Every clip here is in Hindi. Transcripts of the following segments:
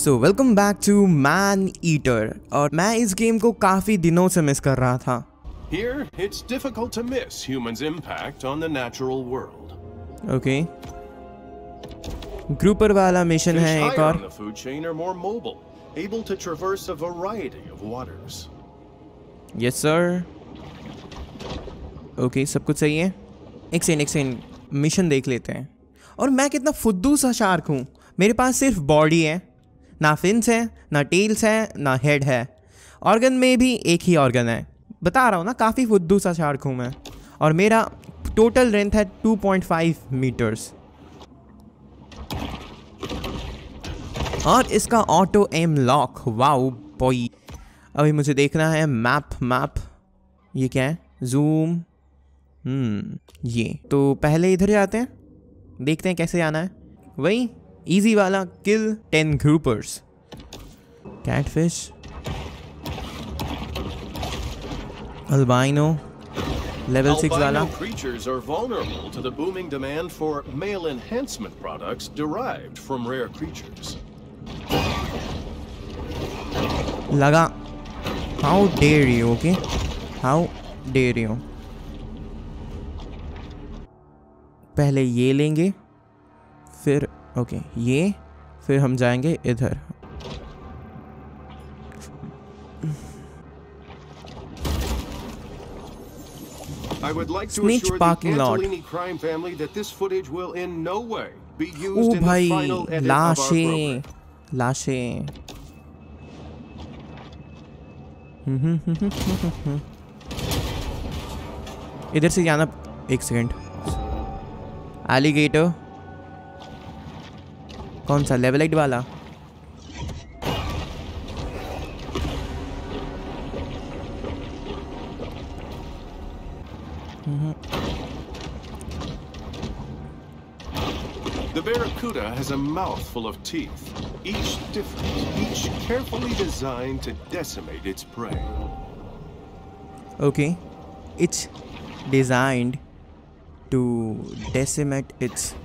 So welcome back to man eater और मैं इस गेम को काफ़ी दिनों से मिस कर रहा था Here, it's difficult to miss humans' impact on the natural world. Okay grouper वाला मिशन है एक और the food chain are more mobile, able to traverse a variety of waters. Yes sir okay सब कुछ सही है एक सेकंड एक सेकंड मिशन देख लेते हैं और मैं कितना फुद्दू सा शार्क हूँ मेरे पास सिर्फ़ बॉडी है ना फिन्स है, ना टेल्स है, ना हेड है। ऑर्गन में भी एक ही ऑर्गन है। बता रहा हूँ ना, काफ़ी फुद्दू सा शार्क हूँ मैं। और मेरा टोटल लेंथ है 2.5 मीटर्स और इसका auto aim lock wow boy अभी मुझे देखना है मैप मैप ये क्या है? जूम हम्म ये। तो पहले इधर जाते हैं। देखते हैं कैसे आना है। वही इजी वाला kill ten groupers catfish albino level six वाला creatures are vulnerable to the booming demand for male enhancement products derived from rare creatures लगा how dare you okay how dare you पहले ये लेंगे फिर ओके ये फिर हम जाएँगे इधर I would like to Snitch assure the. Antolini crime family that this footage will in no way be used in भाई the final edit lashe. of our. लाशें इधर से जाना एक सेकंड एलिगेटर कौन सा लेवल एट वाला The Barracuda has a mouth full of teeth, each different, each carefully designed to decimate its prey. Okay, it's designed to decimate its.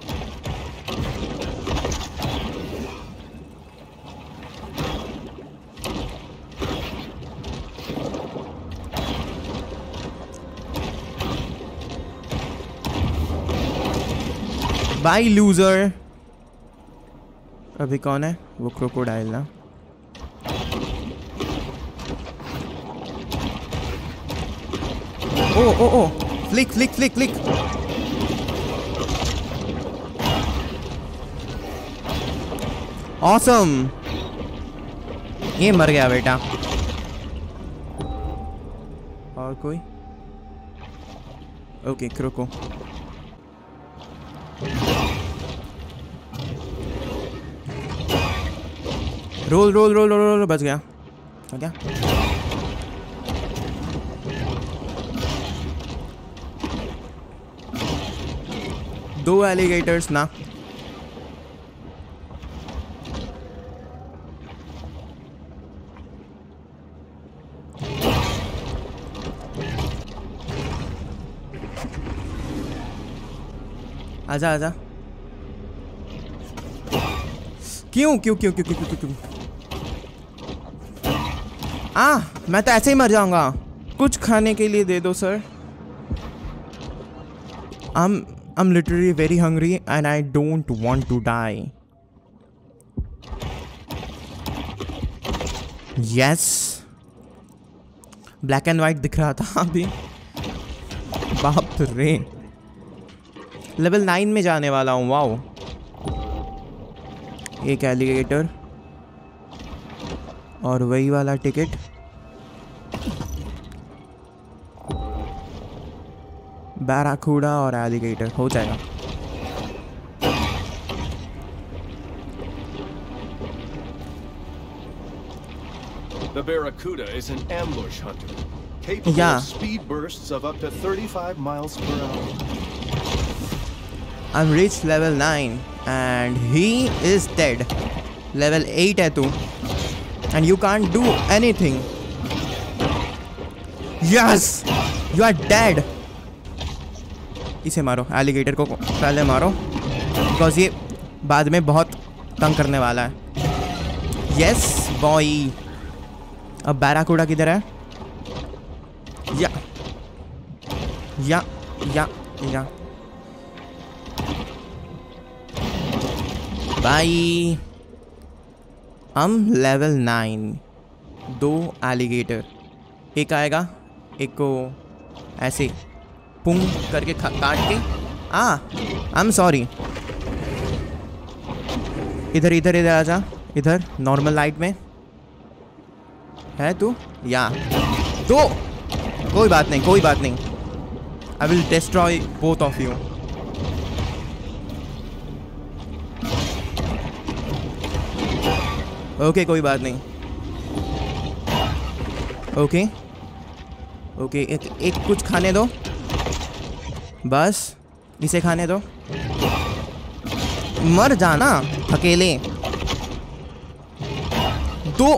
bye loser अभी कौन है? वो क्रोकोडाइल ना। ओ ओ ओ। Flick flick flick flick awesome ये मर गया बेटा। और कोई? Okay croco roll roll roll roll roll बच गया। हो गया। दो एलिगेटर्स ना। आजा आजा। क्यों क्यों क्यों क्यों क्यों क्यों क्यों? आ, मैं तो ऐसे ही मर जाऊँगा। कुछ खाने के लिए दे दो, sir. I'm I'm literally very hungry and I don't want to die. Yes. Black and white दिख रहा था अभी। बाप रे। लेवल नाइन में जाने वाला हूँ वाओ एक एलिगेटर और वही वाला टिकट बैराकूडा और एलिगेटर हो जाएगा The Barracuda is an ambush hunter, capable Yeah. of speed bursts of up to 35 miles per hour. I am reach level nine and he is dead level eight है तू. And you can't do anything yes you are dead इसे मारो. एलिगेटर को पहले मारो. बिकॉज़ ये बाद में बहुत तंग करने वाला है. यस बॉय अब बैराकोडा किधर है? या. या. या. बाई हम लेवल नाइन दो एलिगेटर एक आएगा, एक को ऐसे पुंग करके काट के। आ आई एम सॉरी इधर इधर इधर आजा इधर नॉर्मल लाइट में। है तू? या। तो कोई बात नहीं, कोई बात नहीं। I will destroy both of you okay कोई बात नहीं। ओके ओके एक एक कुछ खाने दो। बस, इसे खाने दो। मर जाना, अकेले। दो।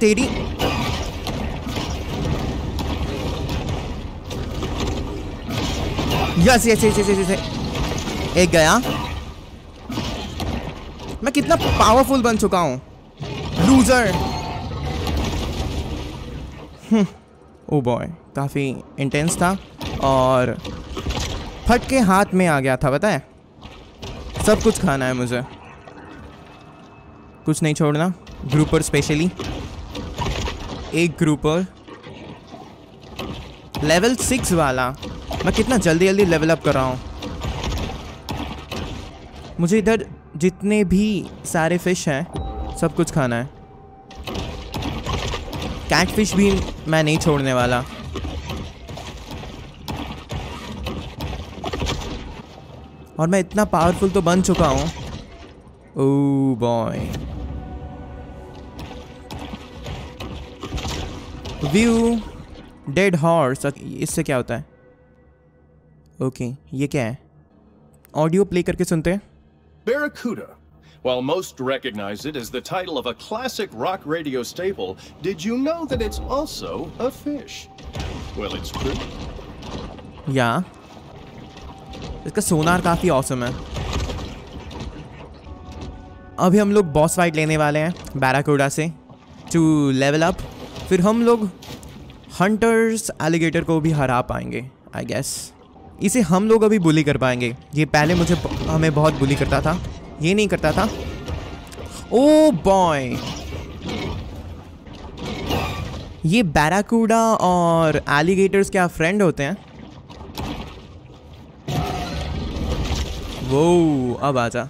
तेरी। Yes yes yes yes yes yes. एक गया। मैं कितना पावरफुल बन चुका हूँ। लूजर ओ बॉय काफ़ी इंटेंस था और फट के हाथ में आ गया था है? सब कुछ खाना है मुझे। कुछ नहीं छोड़ना। ग्रुपर स्पेशली एक ग्रुपर लेवल सिक्स वाला। मैं कितना जल्दी जल्दी लेवल अप कर रहा हूँ। मुझे इधर जितने भी सारे फ़िश हैं, सब कुछ खाना है। कैटफिश भी मैं नहीं छोड़ने वाला। और मैं इतना पावरफुल तो बन चुका हूँ। Oh boy view dead horse इससे क्या होता है? ओके ये क्या है? ऑडियो प्ले करके सुनते हैं। Barracuda. While most recognize it as the title of a classic rock radio staple, did you know that it's also a fish? Well, it's true. या इसका सोनार काफ़ी औसम है अभी हम लोग बॉस फाइट लेने वाले हैं बैराकोडा से टू लेवल अप फिर हम लोग हंटर्स एलिगेटर को भी हरा पाएँगे आई गेस इसे हम लोग अभी बुली कर पाएँगे। ये पहले मुझे हमें बहुत बुली करता था। ये नहीं करता था। ओ बॉय ये बैराकूडा और एलिगेटर्स क्या फ्रेंड होते हैं? वो अब आजा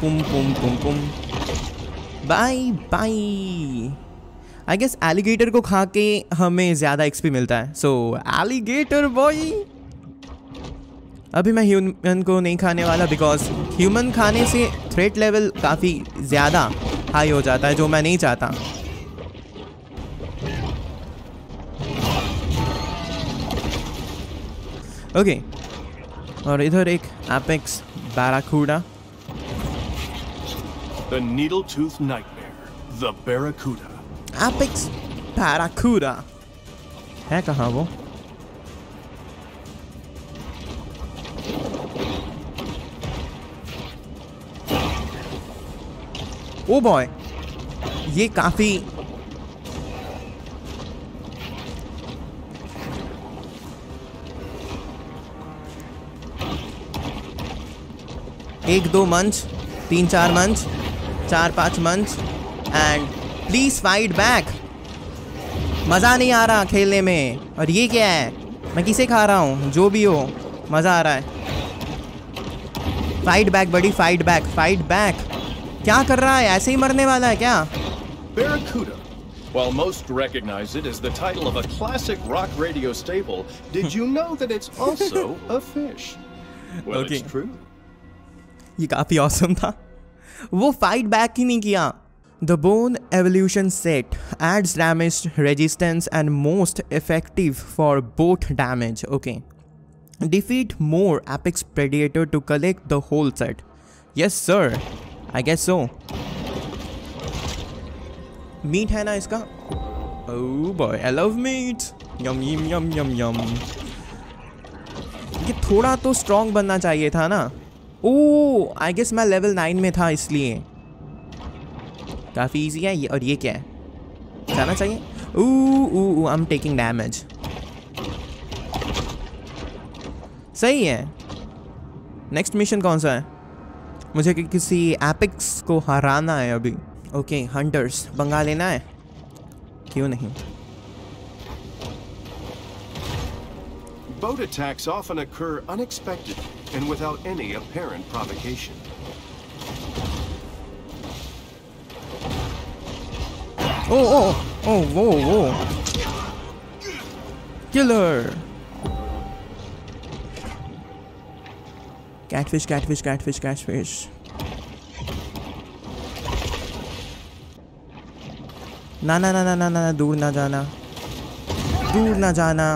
पुम पुम पुम पुम। Bye bye I guess alligator को खा के हमें ज़्यादा एक्सपी मिलता है सो एलिगेटर बॉय अभी मैं ह्यूमन को नहीं खाने वाला बिकॉज़ ह्यूमन खाने से थ्रेट लेवल काफ़ी ज़्यादा हाई हो जाता है जो मैं नहीं चाहता ओके okay. और इधर एक apex barracuda The needle-toothed nightmare, the Barracuda. Apex barracuda है कहाँ वो ओ बॉय ये काफ़ी एक दो मंच तीन चार मंच चार पाँच मंच एंड प्लीज़ फाइट बैक मज़ा नहीं आ रहा खेलने में और ये क्या है मैं किसे खा रहा हूँ जो भी हो मज़ा आ रहा है फाइट बैक बड़ी फाइट बैक फाइट बैक क्या कर रहा है ऐसे ही मरने वाला है क्या Barracuda. While most recognize it as the title of a classic rock radio staple, did you know that it's also a fish? Well, Okay. it's true. ये काफ़ी औसम था वो फाइट बैक ही नहीं किया the bone evolution set adds damage resistance and most effective for both damage okay defeat more epics predator to collect the whole set yes sir I guess so meat है ना इसका oh boy I love meat yum yum yum yum yum ये थोड़ा तो स्ट्रॉन्ग बनना चाहिए था ना ओ आई गेस मैं लेवल नाइन में था इसलिए काफ़ी इजी है, ये और ये क्या है? जाना चाहिए? ऊ ऊ आई एम टेकिंग डैमेज सही है। नेक्स्ट मिशन कौन सा है? मुझे कि किसी एपिक्स को हराना है अभी। ओके हंटर्स पंगा लेना है? क्यों नहीं? Boat attacks often occur unexpectedly and without any apparent provocation. O O oh वो वो killer catfish catfish catfish catfish ना ना ना ना ना ना दूर ना जाना। दूर ना जाना।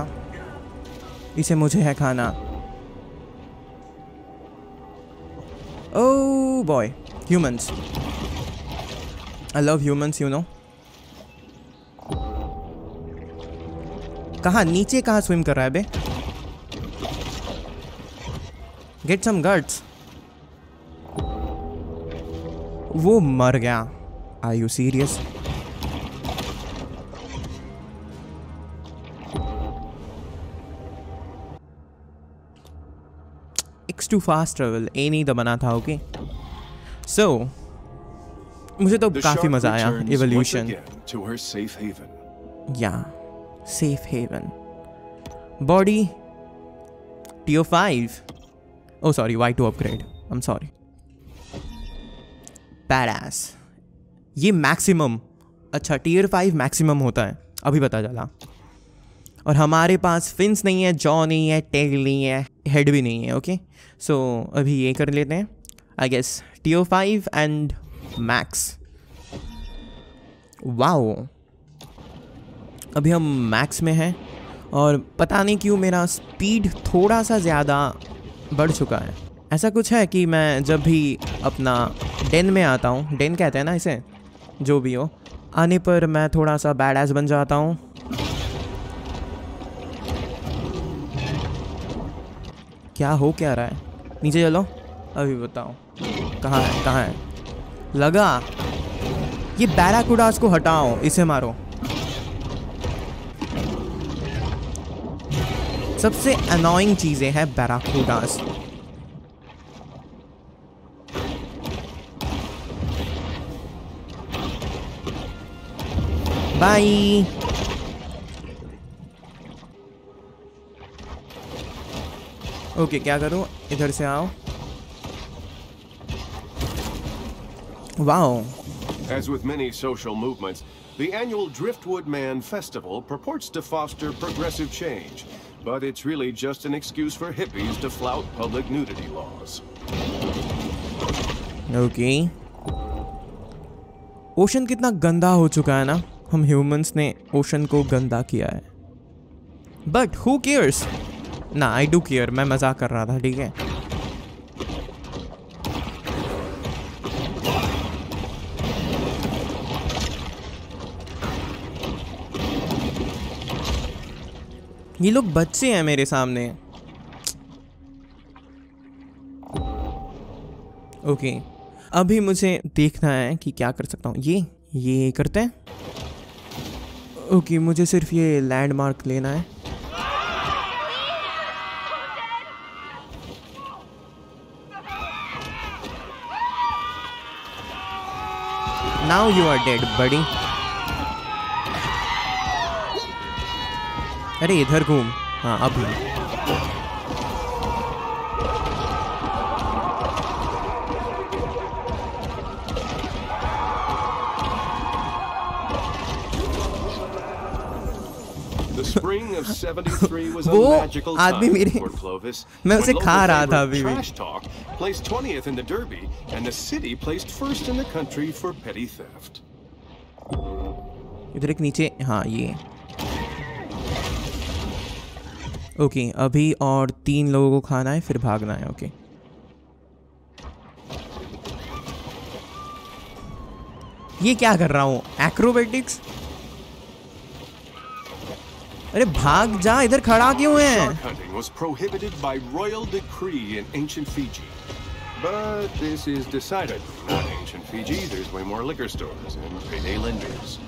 इसे मुझे है खाना। ओ boy humans I love humans you know कहा? नीचे कहाँ स्विम कर रहा है बे? गेट सम गट्स वो मर गया। I you serious X to fast travel A नहीं दबाना था ओके सो मुझे तो काफ़ी मज़ा आया returns once safe haven. Body tier 5. Oh, sorry, Y2 upgrade. I'm sorry. Badass. ये मैक्सिमम अच्छा टीयर फाइव मैक्सिमम होता है अभी पता चला और हमारे पास फिंस नहीं है जॉ नहीं है टेल नहीं है हेड भी नहीं है ओके सो so, अभी ये कर लेते हैं I guess tier five and max wow अभी हम मैक्स में हैं और पता नहीं क्यों मेरा स्पीड थोड़ा सा ज़्यादा बढ़ चुका है। ऐसा कुछ है कि मैं जब भी अपना डेन में आता हूँ डेन कहते हैं ना इसे, जो भी हो, आने पर मैं थोड़ा सा बैड एस बन जाता हूँ। क्या हो क्या रहा है? नीचे चलो। अभी बताओ। कहाँ है? कहाँ है? लगा। ये बैराकुडास को हटाओ, इसे मारो। सबसे अनोइंग चीज़ें हैं बैराकुडास बाय ओके क्या करूँ इधर से आओ wow As with many social movements, the annual Driftwood Man Festival purports to foster progressive change, but it's really just an excuse for hippies to flout public nudity laws. Okay ocean कितना गंदा हो चुका है ना? हम ह्यूमंस ने ओशन को गंदा किया है। बट हु केयर्स ना आई डू केयर मैं मज़ाक कर रहा था, ठीक है? ये लोग बच्चे हैं मेरे सामने। ओके, अभी मुझे देखना है कि क्या कर सकता हूँ। ये ये करते हैं। ओके, मुझे सिर्फ़ ये लैंडमार्क लेना है। Now you are dead buddy अरे इधर घूम हाँ अभी The spring of 73 was a वो आदमी मेरे-. मैं उसे खा रहा था अभी भी। Trash Talk placed 20th in the Derby, and the city placed first in the country for petty theft. इधर एक नीचे हाँ ये ओके अभी और तीन लोगों को खाना है फिर भागना है ओके ये क्या कर रहा हूँ एक्रोबेटिक्स अरे भाग जा इधर खड़ा क्यों है. But this is decidedly not ancient Fiji, there's way more liquor stores and payday lenders.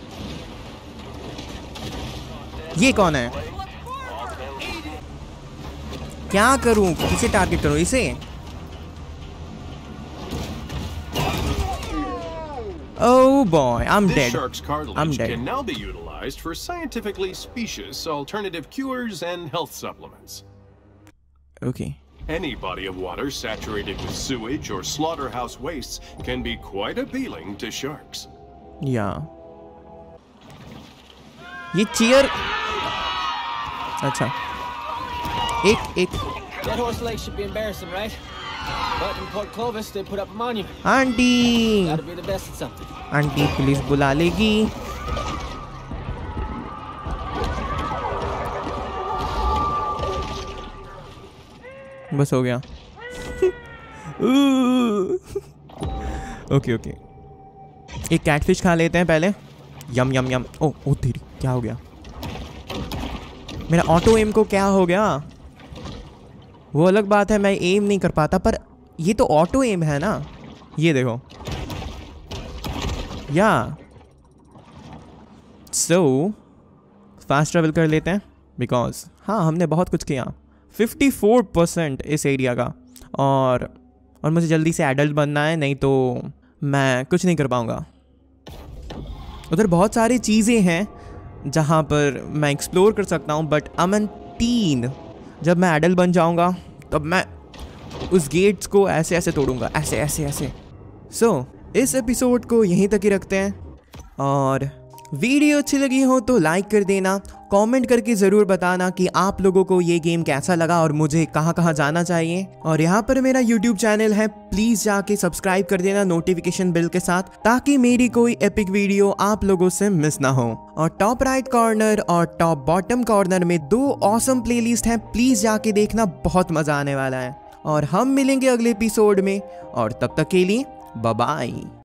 ये कौन है क्या करूं किसे टारगेट करूं इसे Oh boy, I'm This dead. shark's I'm cartilage dead. can now be utilized for scientifically specious alternative cures and health supplements. Okay. Any body of water saturated with sewage or slaughterhouse wastes can be quite appealing to sharks. या ये चेयर अच्छा एक एक Dead Horse Lake should be embarrassing, right? But in Port Clovis, they put up a monument. Aunty Gotta be the best at something. Aunty police बुला लेगी बस हो गया ओके ओके एक कैटफिश खा लेते हैं पहले यम यम यम ओ ओ तेरी क्या हो गया मेरा ऑटो एम को क्या हो गया वो अलग बात है, मैं एम नहीं कर पाता, पर ये तो ऑटो एम है ना। ये देखो। या। सो फास्ट ट्रेवल कर लेते हैं बिकॉज़ हाँ हमने बहुत कुछ किया। 54 परसेंट इस एरिया का। और और मुझे जल्दी से एडल्ट बनना है, नहीं तो मैं कुछ नहीं कर पाऊँगा। उधर बहुत सारी चीज़ें हैं जहाँ पर मैं एक्सप्लोर कर सकता हूँ बट अमन तीन जब मैं एडल बन जाऊँगा तब मैं उस गेट्स को ऐसे ऐसे तोड़ूँगा ऐसे ऐसे ऐसे। सो so, इस एपिसोड को यहीं तक ही रखते हैं। और वीडियो अच्छी लगी हो तो लाइक कर देना कमेंट करके ज़रूर बताना कि आप लोगों को ये गेम कैसा लगा और मुझे कहाँ कहाँ जाना चाहिए। और यहाँ पर मेरा यूट्यूब चैनल है प्लीज़ जाके सब्सक्राइब कर देना नोटिफिकेशन बिल के साथ, ताकि मेरी कोई एपिक वीडियो आप लोगों से मिस ना हो। और टॉप राइट कॉर्नर और टॉप बॉटम कॉर्नर में दो ऑसम प्लेलिस्ट हैं प्लीज़ जाके देखना, बहुत मज़ा आने वाला है। और हम मिलेंगे अगले एपिसोड में, और तब तक के लिए बाय